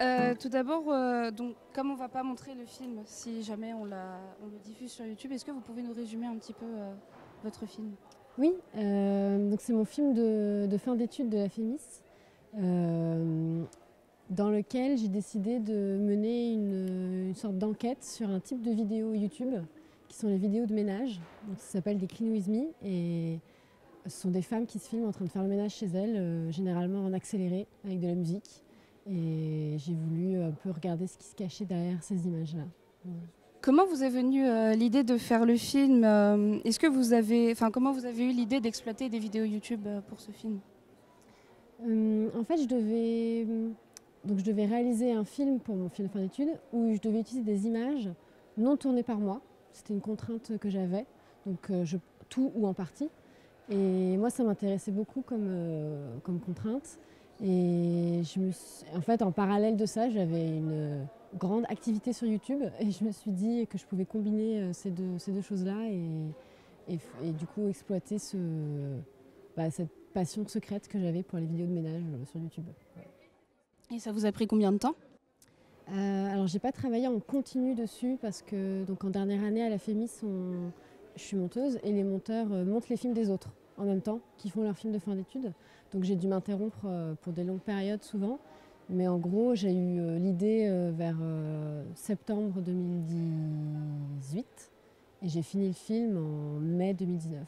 Euh, tout d'abord, euh, comme on ne va pas montrer le film, si jamais on, le diffuse sur YouTube, est-ce que vous pouvez nous résumer un petit peu euh, votre film? Oui, c'est mon film de, fin d'études de la FEMIS, dans lequel j'ai décidé de mener une, sorte d'enquête sur un type de vidéo YouTube, qui sont les vidéos de ménage. Donc ça s'appelle des Clean With Me. Et ce sont des femmes qui se filment en train de faire le ménage chez elles, euh, généralement en accéléré, avec de la musique. Et j'ai voulu un peu regarder ce qui se cachait derrière ces images-là. Comment vous est venue euh, l'idée de faire le film euh, Est-ce que vous avez, enfin, comment vous avez eu l'idée d'exploiter des vidéos YouTube pour ce film? En fait, je devais, donc je devais réaliser un film pour mon film de fin d'études où je devais utiliser des images non tournées par moi. C'était une contrainte que j'avais, donc je, tout ou en partie. Et moi, ça m'intéressait beaucoup comme, euh, comme contrainte. Et je me suis- en fait, en parallèle de ça, j'avais une grande activité sur YouTube et je me suis dit que je pouvais combiner euh, ces deux, ces deux choses-là et, et, et du coup exploiter ce, bah, cette passion secrète que j'avais pour les vidéos de ménage euh, sur YouTube. Et ça vous a pris combien de temps? Euh, alors j'ai pas travaillé en continu dessus parce que donc en dernière année à la FEMIS, on- je suis monteuse et les monteurs euh, montent les films des autres en même temps, qui font leurs films de fin d'études. Donc j'ai dû m'interrompre euh, pour des longues périodes souvent. Mais en gros, j'ai eu euh, l'idée vers septembre 2018 et j'ai fini le film en mai 2019.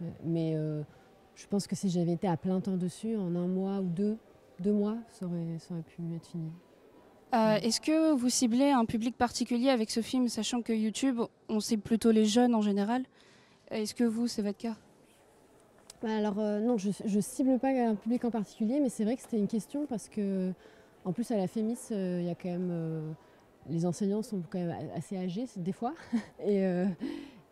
Ouais, Mais je pense que si j'avais été à plein temps dessus, en un mois ou deux, deux mois, ça aurait pu être fini. Euh, Est-ce que vous ciblez un public particulier avec ce film, sachant que YouTube, on cible plutôt les jeunes en général? Est-ce que vous, c'est votre cas? Bah alors euh, non, je ne cible pas un public en particulier, mais c'est vrai que c'était une question parce que, en plus à la FEMIS, euh, il y a quand même, les enseignants sont quand même assez âgés des fois, et,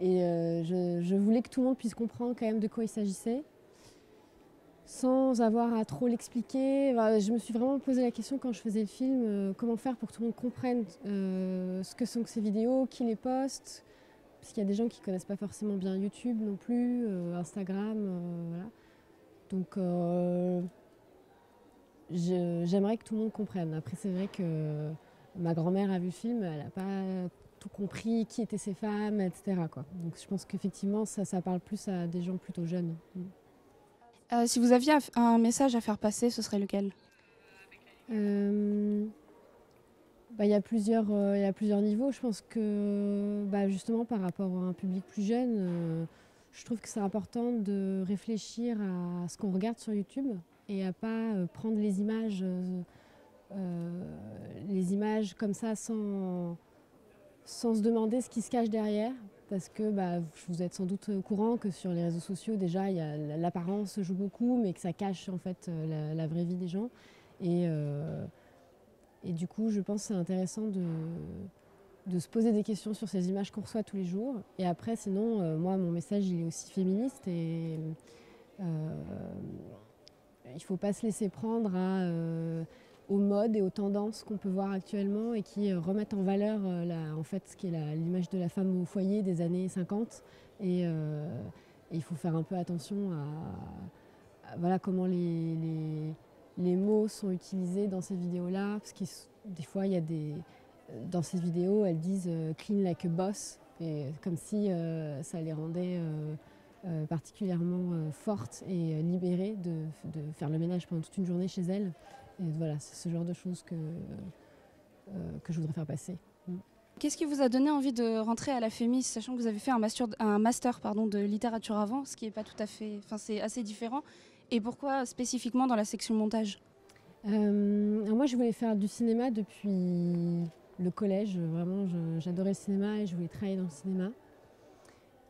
et je, je voulais que tout le monde puisse comprendre quand même de quoi il s'agissait, sans avoir à trop l'expliquer. Je me suis vraiment posé la question quand je faisais le film, euh, comment faire pour que tout le monde comprenne euh, ce que sont ces vidéos, qui les poste, parce qu'il y a des gens qui connaissent pas forcément bien YouTube non plus, euh, Instagram. Donc j'aimerais que tout le monde comprenne. Après c'est vrai que ma grand-mère a vu le film, elle n'a pas tout compris, qui étaient ces femmes, etc. Donc je pense qu'effectivement ça, parle plus à des gens plutôt jeunes. Euh, Si vous aviez un message à faire passer, ce serait lequel? Euh, bah, Il y, a plusieurs, euh, il y a plusieurs niveaux. Je pense que bah, justement par rapport à un public plus jeune, je trouve que c'est important de réfléchir à ce qu'on regarde sur YouTube et à pas euh, prendre les images, les images comme ça sans, sans se demander ce qui se cache derrière. Parce que bah, vous êtes sans doute au courant que sur les réseaux sociaux, déjà, l'apparence joue beaucoup, mais que ça cache en fait euh, la, vraie vie des gens. Et, euh, et du coup, je pense que c'est intéressant de, de se poser des questions sur ces images qu'on reçoit tous les jours. Et après, sinon, euh, moi, mon message, il est aussi féministe et il ne faut pas se laisser prendre à, aux modes et aux tendances qu'on peut voir actuellement et qui euh, remettent en valeur euh, en fait, ce qui est l'image de la femme au foyer des années 50. Et, euh, et il faut faire un peu attention à, voilà, comment les, mots sont utilisés dans ces vidéos-là. Parce que des fois, il y a des. Dans ces vidéos, elles disent clean like a boss, et comme si ça les rendait particulièrement euh, fortes et euh, libérées de, de faire le ménage pendant toute une journée chez elles. Et voilà, c'est ce genre de choses que, euh, que je voudrais faire passer. Qu'est-ce qui vous a donné envie de rentrer à la FEMIS, sachant que vous avez fait un master, un master pardon, de littérature avant, ce qui est pas tout à fait, enfin c'est assez différent. Et pourquoi spécifiquement dans la section montage? Euh, moi, je voulais faire du cinéma depuis le collège. Vraiment, j'adorais le cinéma et je voulais travailler dans le cinéma.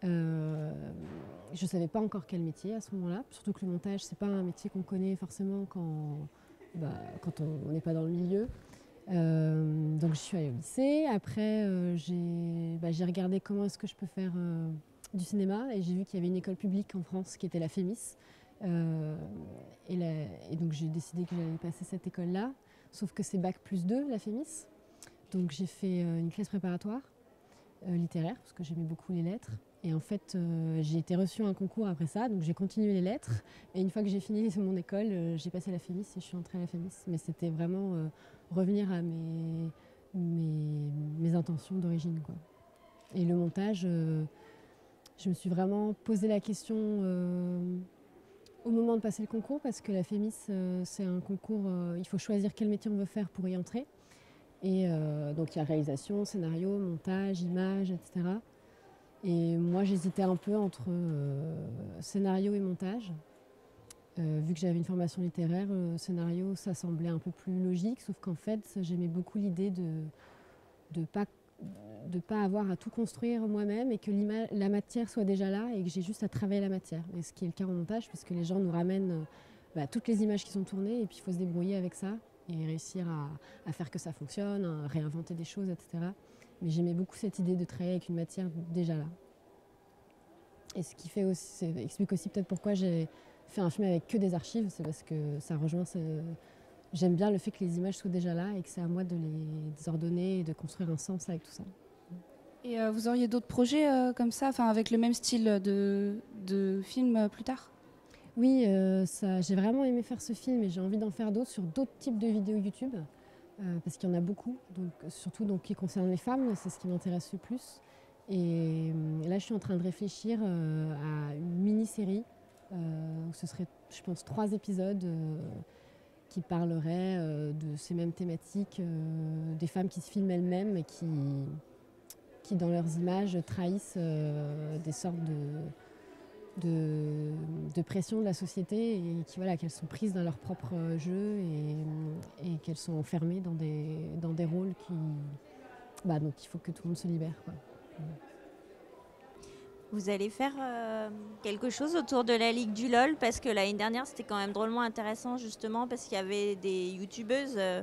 Euh, je ne savais pas encore quel métier à ce moment-là. Surtout que le montage, c'est pas un métier qu'on connaît forcément quand, bah, quand on n'est pas dans le milieu. Euh, donc, je suis allée au lycée. Après, euh, j'ai bah, j'ai regardé comment est-ce que je peux faire euh, du cinéma et j'ai vu qu'il y avait une école publique en France qui était la FEMIS. Et, et donc j'ai décidé que j'allais passer cette école-là, sauf que c'est bac plus 2, la FEMIS. Donc j'ai fait une classe préparatoire littéraire, parce que j'aimais beaucoup les lettres. Et en fait, j'ai été reçue à un concours après ça, donc j'ai continué les lettres. Et une fois que j'ai fini mon école, j'ai passé la FEMIS et je suis entrée à la FEMIS. Mais c'était vraiment revenir à mes, intentions d'origine. Et le montage, je me suis vraiment posé la question au moment de passer le concours, parce que la FEMIS, euh, c'est un concours, euh, il faut choisir quel métier on veut faire pour y entrer. Et euh, donc il y a réalisation, scénario, montage, image, etc. Et moi j'hésitais un peu entre scénario et montage. vu que j'avais une formation littéraire, le scénario ça semblait un peu plus logique, sauf qu'en fait j'aimais beaucoup l'idée de ne pas avoir à tout construire moi-même et que la matière soit déjà là et que j'ai juste à travailler la matière. Et ce qui est le cas en montage, parce que les gens nous ramènent euh, bah, toutes les images qui sont tournées et puis il faut se débrouiller avec ça et réussir à, faire que ça fonctionne, à réinventer des choses, etc. Mais j'aimais beaucoup cette idée de travailler avec une matière déjà là. Et ce qui fait aussi, explique aussi peut-être pourquoi j'ai fait un film avec que des archives, c'est parce que ça rejoint ce, j'aime bien le fait que les images soient déjà là et que c'est à moi de les ordonner et de construire un sens avec tout ça. Et euh, vous auriez d'autres projets euh, comme ça, avec le même style de, de film euh, plus tard? Oui, j'ai vraiment aimé faire ce film et j'ai envie d'en faire d'autres sur d'autres types de vidéos YouTube, parce qu'il y en a beaucoup, donc, surtout donc, qui concernent les femmes, c'est ce qui m'intéresse le plus. Et là, je suis en train de réfléchir à une mini-série, ce serait, je pense, trois épisodes qui parleraient de ces mêmes thématiques, des femmes qui se filment elles-mêmes et qui qui, dans leurs images, trahissent euh, des sortes de, de, pression de la société et qui, voilà, qu'elles sont prises dans leur propre jeu et, et qu'elles sont enfermées dans des, dans des rôles qui. Bah, donc il faut que tout le monde se libère. Vous allez faire euh, quelque chose autour de la Ligue du LOL? Parce que l'année dernière c'était quand même drôlement intéressant justement parce qu'il y avait des youtubeuses euh,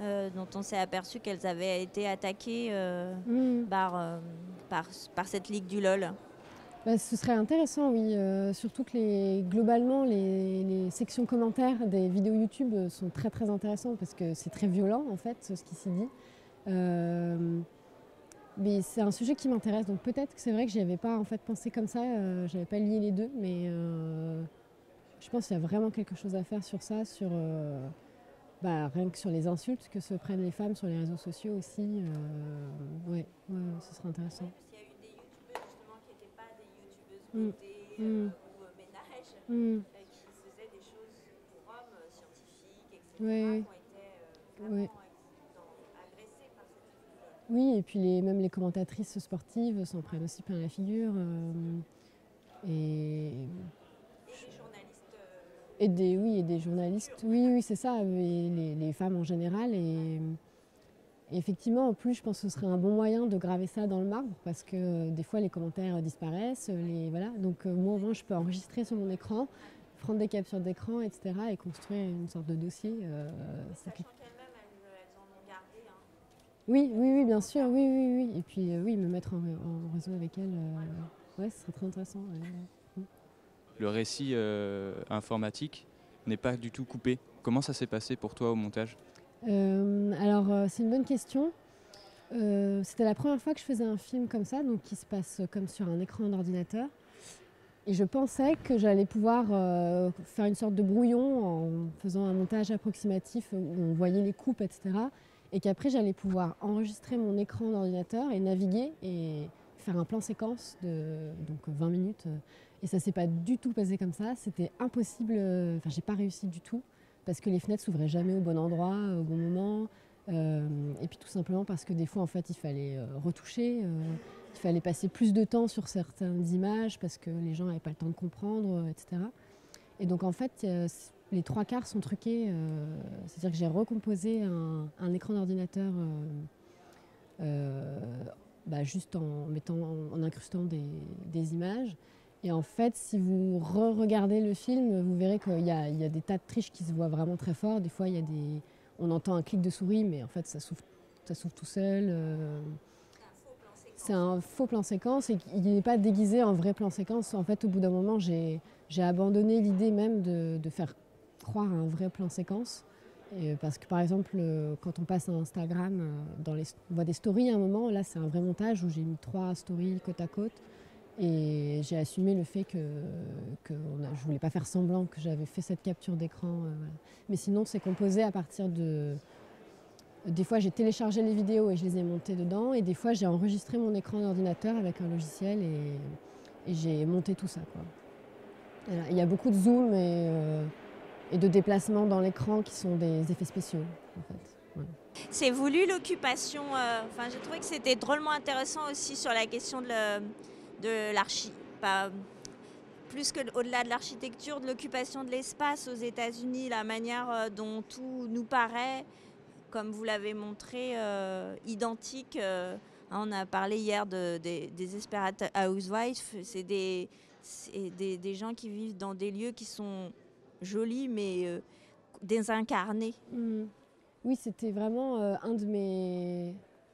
euh, dont on s'est aperçu qu'elles avaient été attaquées euh, mm. euh, par, par, cette ligue du LOL. Bah, ce serait intéressant, oui. surtout que les, globalement, les, sections commentaires des vidéos YouTube sont très très intéressantes parce que c'est très violent en fait ce qui s'y dit. mais c'est un sujet qui m'intéresse, donc peut-être que c'est vrai que n'y avais pas en fait pensé comme ça, Je n'avais pas lié les deux, mais je pense qu'il y a vraiment quelque chose à faire sur ça, sur bah, rien que sur les insultes que se prennent les femmes sur les réseaux sociaux aussi. Euh, ouais, ouais, ce serait intéressant. il y a eu des youtubeuses justement qui n'étaient pas des youtubeuses mm. beauté mm. Euh, ou euh, ménage, mm. euh, qui faisaient des choses pour hommes, scientifiques, etc. Oui, qui ont été vraiment agressées par cette Oui, et puis les, même les commentatrices sportives s'en prennent aussi plein la figure. et et des, oui, et des journalistes. Oui, oui, c'est ça, les, les, femmes en général. Et, effectivement, en plus, je pense que ce serait un bon moyen de graver ça dans le marbre parce que euh, des fois, les commentaires disparaissent. Les, voilà. Donc, euh, moi, au moins, je peux enregistrer sur mon écran, prendre des captures d'écran, etc. et construire une sorte de dossier. Euh, Sachant qu'elles-mêmes, elles, en ont gardé. Hein. Oui, oui, oui, bien sûr. Oui, oui, oui. Et puis, oui, me mettre en, réseau avec elles, ouais, ce serait très intéressant le récit euh, informatique n'est pas du tout coupé. Comment ça s'est passé pour toi au montage? euh, Alors, euh, c'est une bonne question. C'était la première fois que je faisais un film comme ça, donc qui se passe comme sur un écran d'ordinateur. Et je pensais que j'allais pouvoir faire une sorte de brouillon en faisant un montage approximatif où on voyait les coupes, etc. Et qu'après j'allais pouvoir enregistrer mon écran d'ordinateur et naviguer et faire un plan séquence de donc 20 minutes et ça s'est pas du tout passé comme ça. C'était impossible. Euh, enfin, j'ai pas réussi du tout parce que les fenêtres s'ouvraient jamais au bon endroit, au bon moment. Euh, et puis tout simplement parce que des fois, en fait, il fallait euh, retoucher. il fallait passer plus de temps sur certaines images parce que les gens n'avaient pas le temps de comprendre, etc. Et donc, en fait, les trois quarts sont truqués. C'est-à-dire que j'ai recomposé un, écran d'ordinateur bah, juste en, mettant, incrustant des images. Et en fait, si vous re-regardez le film, vous verrez qu'il y, a des tas de triches qui se voient vraiment très fort. Des fois, il y a des... on entend un clic de souris, mais en fait, ça s'ouvre, tout seul. Euh. C'est un faux plan séquence et il n'est pas déguisé en vrai plan séquence. En fait, au bout d'un moment, j'ai abandonné l'idée même de, faire croire à un vrai plan séquence. Et parce que par exemple, euh, quand on passe à Instagram, euh, on voit des stories à un moment, là c'est un vrai montage où j'ai mis trois stories côte à côte. Et j'ai assumé le fait que, je voulais pas faire semblant que j'avais fait cette capture d'écran. euh. Mais sinon, c'est composé à partir de. Des fois, j'ai téléchargé les vidéos et je les ai montées dedans. Et des fois, j'ai enregistré mon écran d'ordinateur avec un logiciel et, j'ai monté tout ça. Il y a beaucoup de zoom et, euh, et de déplacements dans l'écran qui sont des effets spéciaux. En fait. C'est voulu l'occupation. euh, Enfin, j'ai trouvé que c'était drôlement intéressant aussi sur la question de de l'archi. pas- plus que au-delà de l'architecture, de l'occupation de l'espace aux États-Unis, la manière euh, dont tout nous paraît, comme vous l'avez montré, euh, identique. euh, hein, on a parlé hier de, des, des Desperate Housewives. C'est des, des, des gens qui vivent dans des lieux qui sont jolis mais désincarnés. Mm. Oui, c'était vraiment un de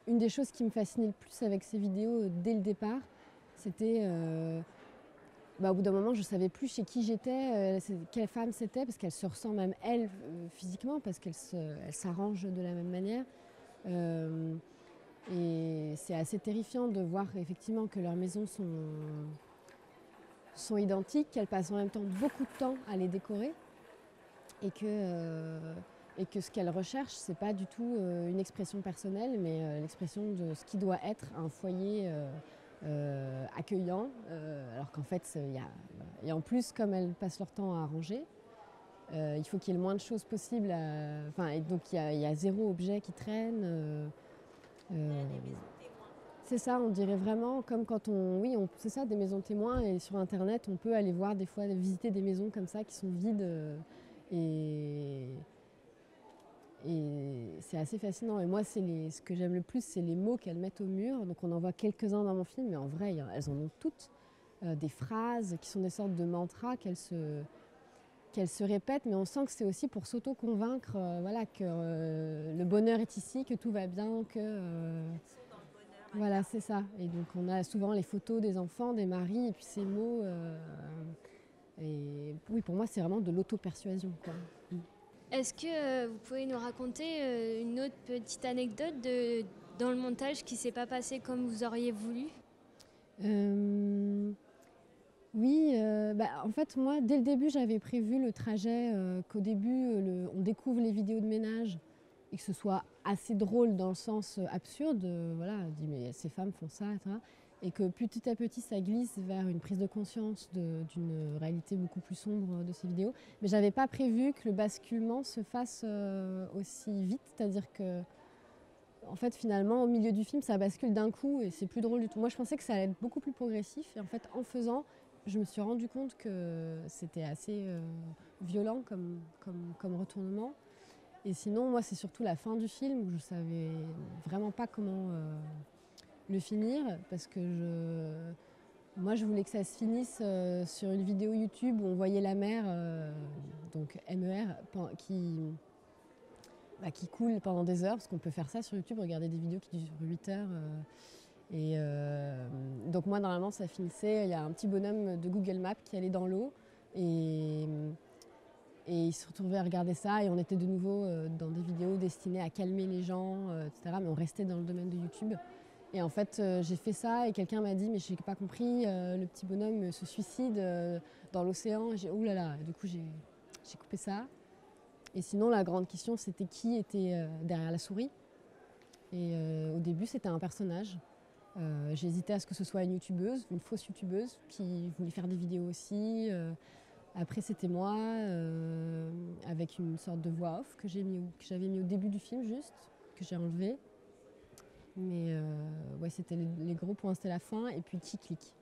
une des choses qui me fascinait le plus avec ces vidéos dès le départ. C'était. euh, bah, au bout d'un moment, je ne savais plus chez qui j'étais, euh, c'est- quelle femme c'était, parce qu'elle se ressent même elle euh, physiquement, parce qu'elle s'arrange de la même manière. Et c'est assez terrifiant de voir effectivement que leurs maisons sont, sont identiques, qu'elles passent en même temps beaucoup de temps à les décorer et que, et que ce qu'elles recherchent, ce n'est pas du tout une expression personnelle, mais l'expression de ce qui doit être un foyer euh, accueillant, euh, alors qu'en fait, il y a, et en plus, comme elles passent leur temps à ranger, euh, il faut qu'il y ait le moins de choses possible. à- Enfin, et donc il y, a, il y a zéro objet qui traîne. euh, euh, c'est ça, on dirait vraiment comme quand on. Oui, on- c'est ça, des maisons témoins. Et sur Internet, on peut aller voir des fois, visiter des maisons comme ça qui sont vides. euh, et et c'est assez fascinant. Et moi, ce que j'aime le plus, c'est les mots qu'elles mettent au mur. Donc on en voit quelques-uns dans mon film, mais en vrai, elles en ont toutes. Euh, des phrases qui sont des sortes de mantras qu'elles se, répètent, mais on sent que c'est aussi pour s'auto-convaincre euh, voilà, que euh, le bonheur est ici, que tout va bien, que... voilà, c'est ça. Et donc on a souvent les photos des enfants, des maris, et puis ces mots. et oui, pour moi, c'est vraiment de l'auto-persuasion. Est-ce que euh, vous pouvez nous raconter euh, une autre petite anecdote dans le montage qui s'est pas passé comme vous auriez voulu? Euh, oui, bah, en fait, moi, dès le début, j'avais prévu le trajet qu'au début, on découvre les vidéos de ménage et que ce soit assez drôle dans le sens absurde. voilà, dit mais ces femmes font ça, etc. Et que petit à petit, ça glisse vers une prise de conscience d'une réalité beaucoup plus sombre de ces vidéos. Mais j'avais pas prévu que le basculement se fasse euh, aussi vite, c'est-à-dire que en fait, finalement, au milieu du film, ça bascule d'un coup et c'est plus drôle du tout. Moi, je pensais que ça allait être beaucoup plus progressif. Et en fait, en faisant, je me suis rendu compte que c'était assez euh, violent comme, comme, comme retournement. Et sinon, moi, c'est surtout la fin du film où je savais vraiment pas comment euh, le finir parce que je, moi, je voulais que ça se finisse euh, sur une vidéo YouTube où on voyait la mer, euh, donc MER, bah, qui coule pendant des heures, parce qu'on peut faire ça sur YouTube, regarder des vidéos qui durent 8 heures. euh, et donc moi, normalement, ça finissait, il y a un petit bonhomme de Google Maps qui allait dans l'eau, et, et il se retrouvait à regarder ça, et on était de nouveau dans des vidéos destinées à calmer les gens, etc. Mais on restait dans le domaine de YouTube. Et en fait, euh, j'ai fait ça, et quelqu'un m'a dit, mais je n'ai pas compris, euh, le petit bonhomme se suicide euh, dans l'océan. J'ai, ouh là là, du coup, j'ai coupé ça. Et sinon, la grande question, c'était qui était derrière la souris. Et au début, c'était un personnage. J'hésitais à ce que ce soit une youtubeuse, une fausse youtubeuse qui voulait faire des vidéos aussi. Après, c'était moi, avec une sorte de voix off que j'ai mis j'avais mis au début du film juste, que j'ai enlevé. Mais euh, ouais, c'était les, les gros points, c'était la fin, et puis qui clique.